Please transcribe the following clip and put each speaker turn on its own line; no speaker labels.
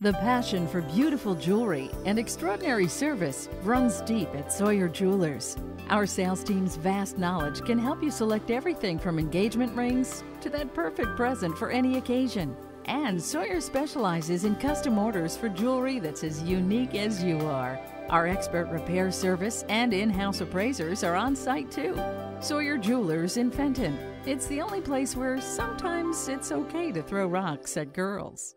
The passion for beautiful jewelry and extraordinary service runs deep at Sawyer Jewelers. Our sales team's vast knowledge can help you select everything from engagement rings to that perfect present for any occasion. And Sawyer specializes in custom orders for jewelry that's as unique as you are. Our expert repair service and in house appraisers are on site too. Sawyer Jewelers in Fenton. It's the only place where sometimes it's okay to throw rocks at girls.